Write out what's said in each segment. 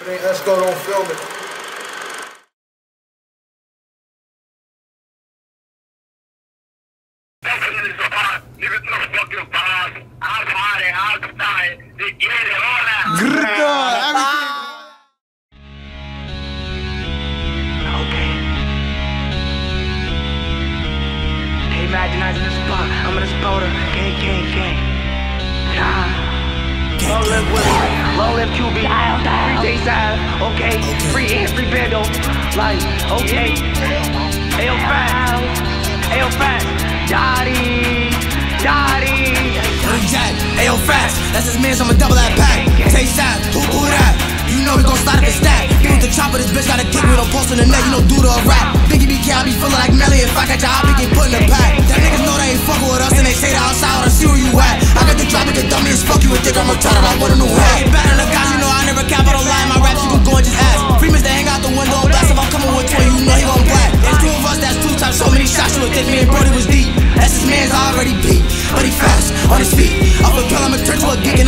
If it ain't Esco, don't film it. I'm. In. Gang, gang, gang. Nah. Low lift Willie, low lift QB, free day side, okay, free free bando, like, okay, Ayo fast, Ayo fast, Dottie, Dottie. Jack, Ayo fast, that's his man, I'ma double that pack. Take sides, who who that? You know we gon' start up the stack. Get with the chopper, this bitch gotta kick me, don't post on the net, you know, do the rap. Biggie BK, I be feeling like Melly if I catch a hop, he get put in the pack. That niggas know they ain't fucking with us and they say that outside, I see where you at. I me and Brody was deep. That's his man's already beat, but he fast, on his feet. Off a pill, I'ma turn to a geek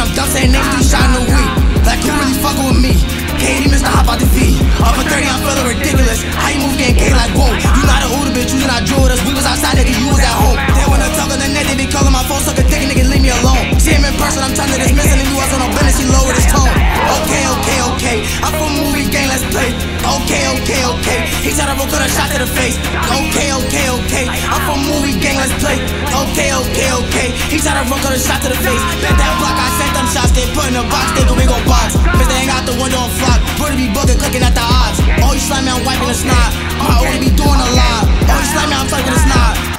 He tried to record a shot to the face. Okay, okay, okay. I'm from movie gang, let's play. Okay, okay, okay. He tried to record a shot to the face. Bet that block, I sent them shots, they put in a box, they go, we gon' box. they hang out the window and flock. Brody be bugging, clicking at the odds. Oh, you slime me, I'm wiping the snot. My older be doing a lot. Oh, you slime me, I'm talking the snot.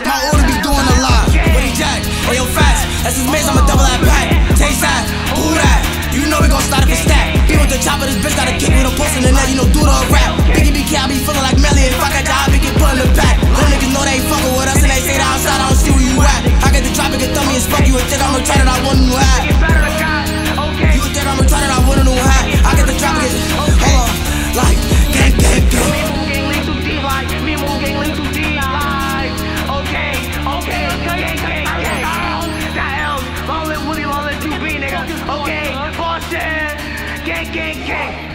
The chopper, this bitch gotta kick with don't post in the net, you know, do the rap. Biggie BK, I be feeling like Melly. If I got Gang, King!